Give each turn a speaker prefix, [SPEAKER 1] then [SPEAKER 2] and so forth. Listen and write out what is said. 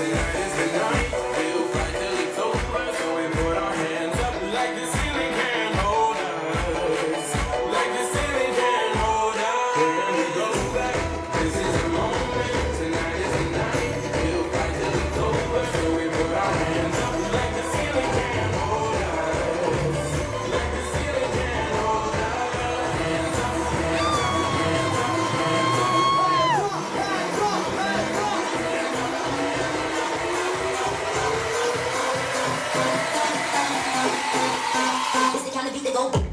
[SPEAKER 1] the is the night.
[SPEAKER 2] don't.